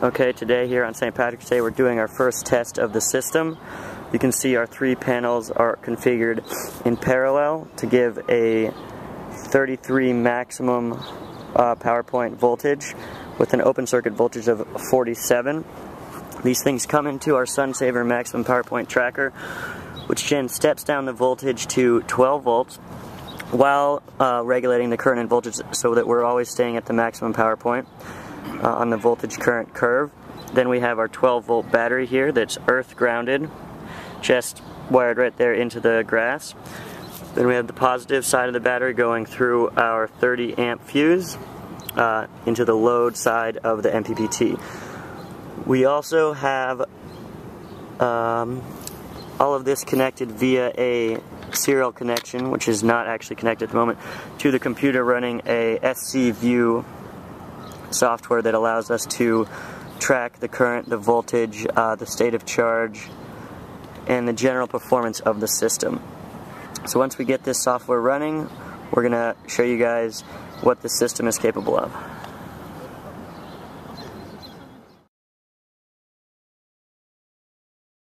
Okay, today here on St. Patrick's Day we're doing our first test of the system. You can see our three panels are configured in parallel to give a 33 maximum uh, power point voltage with an open circuit voltage of 47. These things come into our SunSaver maximum power point tracker which then steps down the voltage to 12 volts while uh, regulating the current and voltage so that we're always staying at the maximum power point uh, on the voltage current curve. Then we have our 12 volt battery here that's earth grounded, just wired right there into the grass. Then we have the positive side of the battery going through our 30 amp fuse uh, into the load side of the MPPT. We also have um, all of this connected via a serial connection, which is not actually connected at the moment, to the computer running a SC View software that allows us to track the current, the voltage, uh, the state of charge, and the general performance of the system. So once we get this software running, we're going to show you guys what the system is capable of.